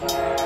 Peace.